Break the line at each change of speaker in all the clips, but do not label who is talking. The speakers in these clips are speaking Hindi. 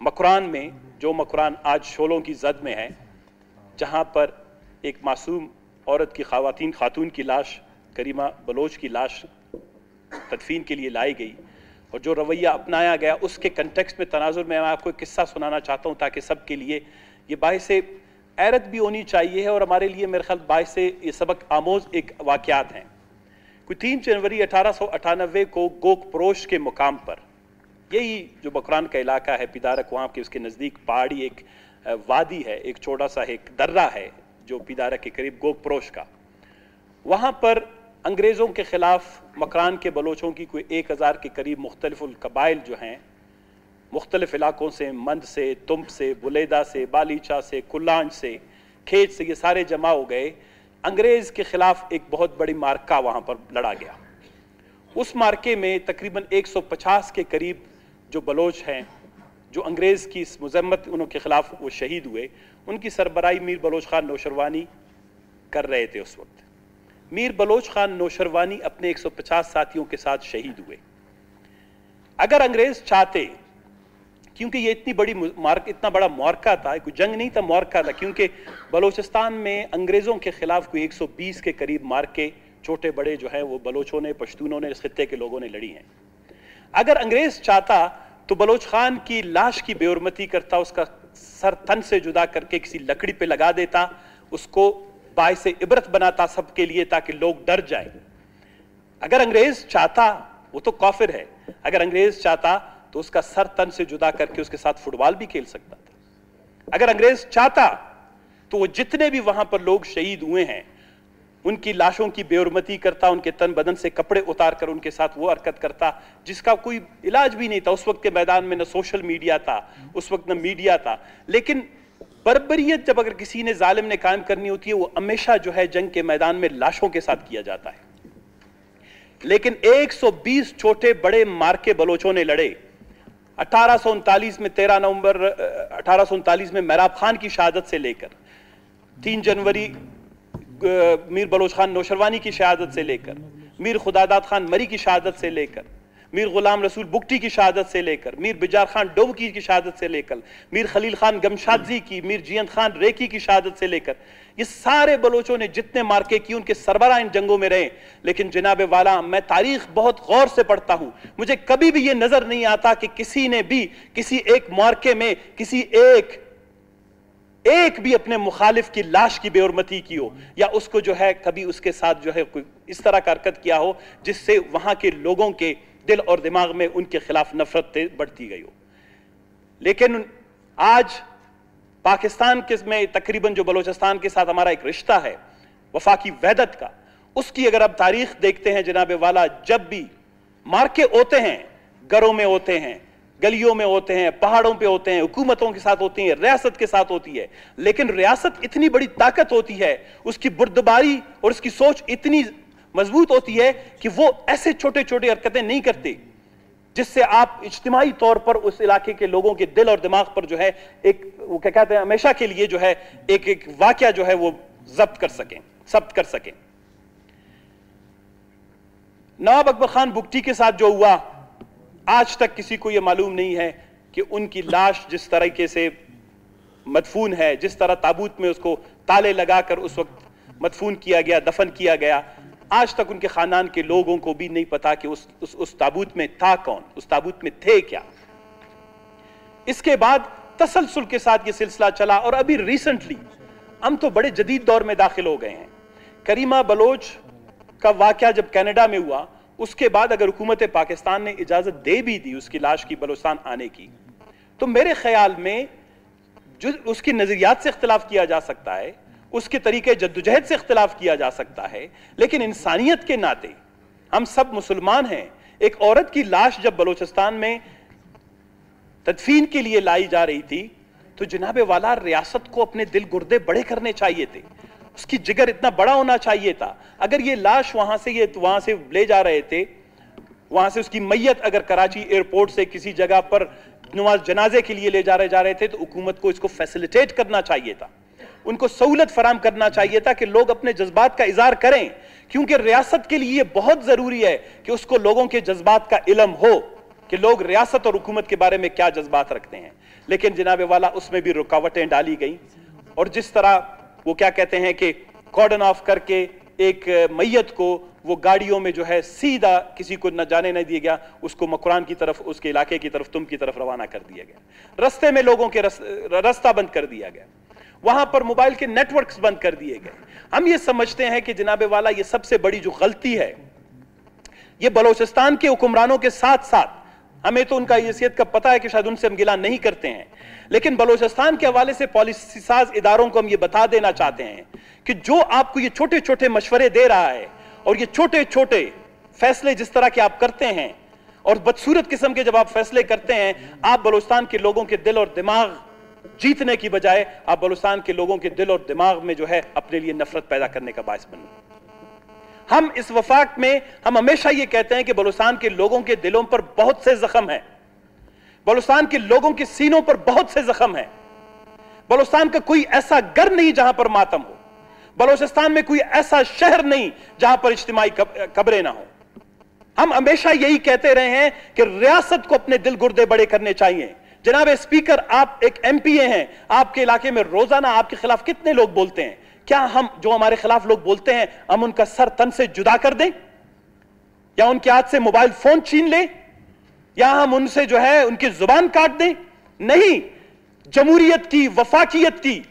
मकरान में, जो मकरान आज शोलों की जद में है, जहाँ पर एक मासूम औरत की खातन खातून की लाश, करीमा बलोच की लाश तदफीन के लिए लाई गई और जो रवैया अपनाया गया, उसके कंटेक्स में तनाजुर में मैं आपको एक किस्सा सुनाना चाहता हूँ ताकि सब के लिए ये बायस ऐरत भी होनी चाहिए और हमारे लिए मेरे ख्याल बायस ये सबक आमोज एक वाक़ात हैं। कोई तीन जनवरी अठारह सौ अठानबे को गोक प्रोश के मुकाम पर यही जो बकरान का इलाका है, पिदारक वहाँ के, उसके नज़दीक पहाड़ी एक वादी है, एक छोटा सा एक दर्रा है, जो पिदारक के करीब गोक प्रोश का। वहाँ पर अंग्रेज़ों के ख़िलाफ़ मकरान के बलोचों की कोई एक हज़ार के करीब मुख्तलिफ़ जो हैं, मुख्तलिफ़ इलाकों से, मंद से तुम्ब से, बुलेदा से, बालीचा से, कुल्लांज से, खेत से, ये सारे जमा हो गए। अंग्रेज़ के ख़िलाफ़ एक बहुत बड़ी मार्का वहाँ पर लड़ा गया। उस मार्के में तकरीबन 150 के करीब जो बलोच हैं, जो अंग्रेज़ की इस मजम्मत, उनके ख़िलाफ़ वो शहीद हुए, उनकी सरबराही मीर बलोच खान नौशरवानी कर रहे थे उस वक्त। मीर बलोच खान नौशरवानी अपने 150 साथियों के साथ शहीद हुए। अगर अंग्रेज़ चाहते, क्योंकि ये इतनी बड़ी मार्क, इतना बड़ा मार्का था, कोई जंग नहीं था मार्का था, क्योंकि बलोचिस्तान में अंग्रेज़ों के खिलाफ कोई 120 के करीब मार्के छोटे बड़े जो है, वो बलोचों ने, पश्तूनों ने, इस खत्े के लोगों ने लड़ी हैं। अगर अंग्रेज़ चाहता तो बलोच खान की लाश की बेउरमती करता, उसका सर तन से जुदा करके किसी लकड़ी पे लगा देता, उसको बाय से इबरत बनाता सबके लिए ताकि लोग डर जाए। अगर अंग्रेज़ चाहता, वो तो काफिर है, अगर अंग्रेज़ चाहता तो उसका सर तन से जुदा करके उसके साथ फुटबॉल भी खेल सकता था। अगर अंग्रेज़ चाहता तो वो जितने भी वहाँ पर लोग शहीद हुए हैं उनकी लाशों की बेउरमती करता, उनके तन बदन से कपड़े उतार कर उनके साथ वो हरकत करता, जिसका कोई इलाज भी नहीं था। उस वक्त के मैदान में न सोशल मीडिया था, उस वक्त न मीडिया था। लेकिन बरबरीत जब अगर किसी ने, जालिम ने कायम करनी होती है, वो हमेशा जो है जंग के मैदान में लाशों के साथ किया जाता है। लेकिन 120 छोटे बड़े मार्के बलोचों ने लड़े। अठारह में 13 नवंबर अठारह में महराब खान की शहादत से लेकर तीन जनवरी मीर बलोच खान नौशरवानी की शहादत से लेकर, मीर खुदादाद खान मरी की शहादत से लेकर, मीर गुलाम रसूल बुकटी की शहादत से लेकर, मीर बिजार खान डोबकी की शहादत से लेकर, मीर खलील खान गमशादजी की, मीर जियन खान रेकी की शहादत से लेकर, ये सारे बलोचों ने जितने मार्के किए, उनके सरबरा इन जंगों में रहे। लेकिन जनाब वाला, मैं तारीख बहुत गौर से पढ़ता हूँ। मुझे कभी भी ये नज़र नहीं आता कि किसी ने भी किसी एक मार्के में, किसी एक एक भी अपने मुखालिफ की लाश की बेउरमती की हो, या उसको जो है कभी उसके साथ जो है कोई इस तरह का हरकत किया हो, जिससे वहाँ के लोगों के दिल और दिमाग में उनके खिलाफ नफरत बढ़ती गई हो। लेकिन आज पाकिस्तान के में तकरीबन जो बलोचिस्तान के साथ हमारा एक रिश्ता है, वफाकी वैदत का, उसकी अगर आप तारीख देखते हैं जनाब वाला, जब भी मार्के होते हैं, घरों में होते हैं गलियों में होते हैं, पहाड़ों पे होते हैं, हुकूमतों के साथ होती हैं, रियासत के साथ होती है। लेकिन रियासत इतनी बड़ी ताकत होती है, उसकी बुर्दबारी और उसकी सोच इतनी मज़बूत होती है कि वो ऐसे छोटे छोटे हरकतें नहीं करते, जिससे आप इज्तिमाही तौर पर उस इलाके के लोगों के दिल और दिमाग पर जो है एक, वो क्या कहते हैं, हमेशा के लिए जो है एक एक वाक्य जो है वो जब्त कर सकें जब्त कर सकें। नवाब अकबर खान बुकटी के साथ जो हुआ आज तक किसी को यह मालूम नहीं है कि उनकी लाश जिस तरीके से मदफून है जिस तरह ताबूत में उसको ताले लगाकर उस वक्त मदफून किया गया दफन किया गया आज तक उनके खानदान के लोगों को भी नहीं पता कि उस उस, उस ताबूत में था कौन उस ताबूत में थे क्या। इसके बाद तसलसल के साथ ये सिलसिला चला और अभी रिसेंटली हम तो बड़े जदीद दौर में दाखिल हो गए हैं। करीमा बलोच का वाक्य जब कनाडा में हुआ उसके बाद अगर हुकूमत पाकिस्तान ने इजाज़त दे भी दी उसकी लाश की बलोचिस्तान आने की तो मेरे ख्याल में जो उसकी नजरियात से इख्तलाफ किया जा सकता है, उसके तरीके जद्दोजहद से इख्तलाफ किया जा सकता है, लेकिन इंसानियत के नाते हम सब मुसलमान हैं। एक औरत की लाश जब बलोचिस्तान में तदफीन के लिए लाई जा रही थी तो जनाब वाला रियासत को अपने दिल गुर्दे बड़े करने चाहिए थे। उसकी जिगर इतना बड़ा होना चाहिए था। अगर ये लाश वहाँ से, ये वहाँ से ले जा रहे थे, वहाँ से उसकी मैयत अगर कराची एयरपोर्ट से किसी जगह पर नमाज़ जनाजे के लिए ले जा रहे जा रहे थे तो हुकूमत को इसको फैसिलिटेट करना चाहिए था। उनको सहूलत फराम करना चाहिए था कि लोग अपने जज्बात का इजहार करें, क्योंकि रियासत के लिए बहुत ज़रूरी है कि उसको लोगों के जज्बात का इलम हो, कि लोग रियासत और हुकूमत के बारे में क्या जज्बात रखते हैं। लेकिन जनाब वाला, उसमें भी रुकावटें डाली गई। और जिस तरह वो क्या कहते हैं कि कॉर्डन ऑफ़ करके एक मैयत को वो गाड़ियों में जो है सीधा किसी को न जाने नहीं दिया गया, उसको मकुरान की तरफ़, उसके इलाके की तरफ़, तुम की तरफ़ रवाना कर दिया गया। रस्ते में लोगों के रास्ता बंद कर दिया गया। वहाँ पर मोबाइल के नेटवर्क्स बंद कर दिए गए। हम ये समझते हैं कि जनाबे वाला ये सबसे बड़ी जो गलती है, ये बलोचिस्तान के हुक्मरानों के साथ साथ हमें तो उनका हैसियत का पता है कि शायद उनसे हम गिला नहीं करते हैं। लेकिन बलोचिस्तान के हवाले से पॉलिसी साज इदारों को हम ये बता देना चाहते हैं कि जो आपको ये छोटे छोटे मशवरे दे रहा है और ये छोटे छोटे फैसले जिस तरह के आप करते हैं और बदसूरत किस्म के जब आप फैसले करते हैं, आप बलोचिस्तान के लोगों के दिल और दिमाग जीतने की बजाय आप बलुस्तान के लोगों के दिल और दिमाग में जो है अपने लिए नफरत पैदा करने का बायस बन। हम इस वफाक में, हम हमेशा यह कहते हैं कि बलुस्तान के लोगों के दिलों पर बहुत से जख्म है। बलुस्तान के लोगों के सीनों पर बहुत से जख्म है। बलुस्तान का कोई ऐसा घर नहीं जहाँ पर मातम हो। बलोचिस्तान में कोई ऐसा शहर नहीं जहाँ पर इज्तिमाही कब्रें ना हो। हम हमेशा यही कहते रहे हैं कि रियासत को अपने दिल गुर्दे बड़े करने चाहिए। जनाब स्पीकर, आप एक एमपीए हैं। आपके इलाके में रोज़ाना आपके खिलाफ कितने लोग बोलते हैं? क्या हम, जो हमारे खिलाफ लोग बोलते हैं, हम उनका सर तन से जुदा कर दें? या उनके हाथ से मोबाइल फ़ोन छीन लें? या हम उनसे जो है, उनकी ज़ुबान काट दें? नहीं, जमहूरियत की, वफाकियत की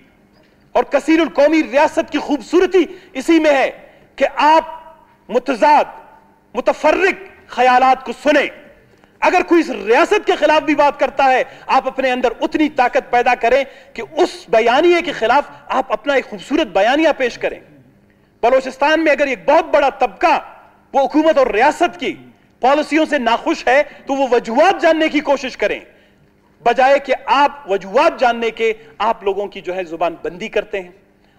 और कसीर कौमी रियासत की खूबसूरती इसी में है कि आप मुतजाद, मुतफर्रिक ख्यालात को सुने। अगर कोई इस रियासत के खिलाफ भी बात करता है, आप अपने अंदर उतनी ताकत पैदा करें कि उस बयानिए के खिलाफ आप अपना एक खूबसूरत बयानिया पेश करें। बलोचिस्तान में अगर एक बहुत बड़ा तबका वो हुकूमत और रियासत की पॉलिसियों से नाखुश है तो वो वजूहत जानने की कोशिश करें। बजाय कि आप वजूहत जानने के आप लोगों की जो है ज़ुबान बंदी करते हैं,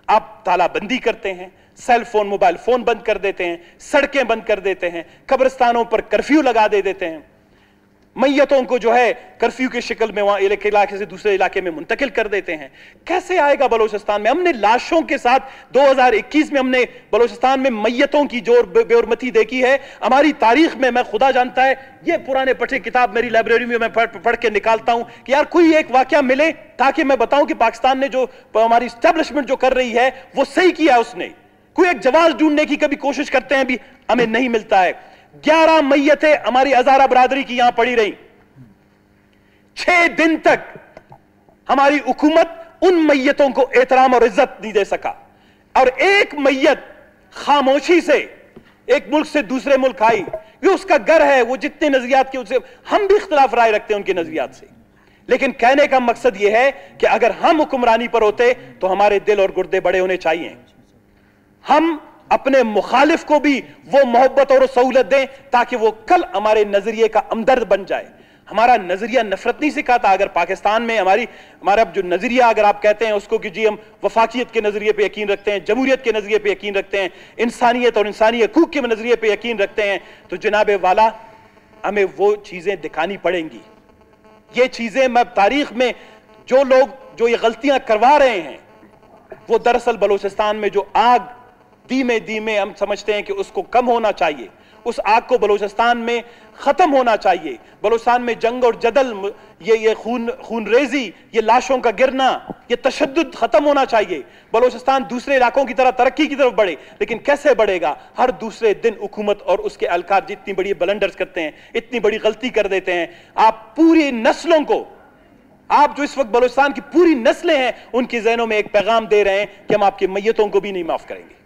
आप तालाबंदी करते हैं सेल फ़ोन मोबाइल फ़ोन बंद कर देते हैं, सड़कें बंद कर देते हैं, कब्रिस्तानों पर कर्फ्यू लगा दे देते हैं। मैयतों को जो है कर्फ्यू की शक्ल में वहाँ एक इलाके से दूसरे इलाके में मुंतकिल कर देते हैं। कैसे आएगा बलोचिस्तान में? हमने लाशों के साथ 2021 में हमने बलोचिस्तान में मैयतों की ज़ोर बेरमती देखी है। हमारी तारीख में मैं खुदा जानता है ये पुराने पठे किताब मेरी लाइब्रेरी में मैं पढ़, पढ़ के निकालता हूँ कि यार कोई एक वाक्य मिले ताकि मैं बताऊँ कि पाकिस्तान ने जो हमारी स्टैब्लिशमेंट जो कर रही है वो सही किया उसने। कोई एक जवाब ढूँढने की कभी कोशिश करते हैं भी हमें नहीं मिलता है। ग्यारह मैयतें हमारी हजारा बरादरी की यहाँ पड़ी रही। छह दिन तक हमारी हुकूमत उन मैयतों को एहतराम और इज़्ज़त नहीं दे सका। और एक मैयत खामोशी से एक मुल्क से दूसरे मुल्क आई। ये उसका घर है, वो जितने नजरियात के उससे हम भी इख्तलाफ राय रखते हैं उनके नजरियात से। लेकिन कहने का मकसद यह है कि अगर हम हुक्मरानी पर होते तो हमारे दिल और गुर्दे बड़े होने चाहिए। हम अपने मुखालिफ को भी वो मोहब्बत और सहूलत दें ताकि वो कल हमारे नज़रिए का हमदर्द बन जाए। हमारा नज़रिया नफरत नहीं सिखाता अगर पाकिस्तान में हमारी हमारा जो नज़रिया अगर आप कहते हैं उसको कि जी हम वफाकियत के नज़रिए पे यकीन रखते हैं, जमहूरियत के नज़रिए पे यकीन रखते हैं, इंसानियत और इंसानी हकूक के नज़रिए पे यकीन रखते हैं तो जनाब वाला, हमें वो चीज़ें दिखानी पड़ेंगी। ये चीज़ें मैं तारीख में जो लोग जो ये गलतियाँ करवा रहे हैं, वो दरअसल बलोचिस्तान में जो आग धीमे धीमे हम समझते हैं कि उसको कम होना चाहिए। उस आग को बलूचिस्तान में खत्म होना चाहिए। बलूचिस्तान में जंग और जदल, ये ये खून खून रेजी ये लाशों का गिरना, ये तशद खत्म होना चाहिए। बलूचिस्तान दूसरे इलाकों की तरह, तरक्की की तरफ़ बढ़े, लेकिन कैसे बढ़ेगा? हर दूसरे दिन हुकूमत और उसके अलकार जितनी बड़ी बलंडर्स करते हैं, इतनी बड़ी गलती कर देते हैं। आप पूरी नस्लों को, आप जो इस वक्त बलूचिस्तान की पूरी नस्लें हैं, उनके जहनों में एक पैगाम दे रहे हैं कि हम आपकी मैयतों को भी नहीं माफ़ करेंगे।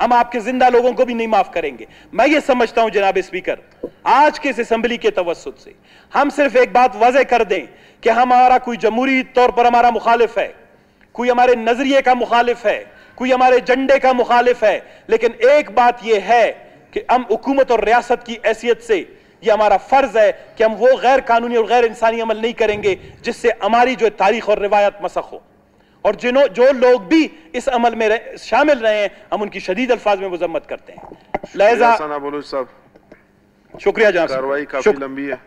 हम आपके ज़िंदा लोगों को भी नहीं माफ़ करेंगे। मैं ये समझता हूँ, जनाब स्पीकर, आज के इस असम्बली के तवसत से, हम सिर्फ़ एक बात वजह कर दें कि हमारा कोई जमहूरी तौर पर हमारा मुखालिफ है, कोई हमारे नज़रिए का मुखालिफ है, कोई हमारे झंडे का मुखालिफ है, लेकिन एक बात यह है कि हम हुकूमत और रियासत की हैसियत से यह हमारा फ़र्ज़ है कि हम वो गैर कानूनी और गैर इंसानी अमल नहीं करेंगे जिससे हमारी जो तारीख और रिवायत मसक हो। और जिन्हों जो लोग भी इस अमल में रह, शामिल रहे हैं हम उनकी शदीद अल्फाज में मजम्मत करते हैं।
लहजा
शुक्रिया जहाँ
कार्रवाई काफ़ी लंबी है।